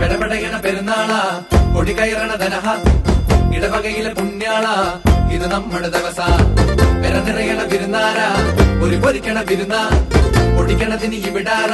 പെടപെടയണ പെരുന്നാള കൊടികയറണ ധനഹ. ഇടവകയിലെ പുണ്യാള ഇത് നമ്മുടെ ദിവസ. പെര നിറയണ വിരുന്നാര ഒരു പൊരിക്കണ വിരുന്ന. പൊടിക്കണതിന് ഇവിടാര.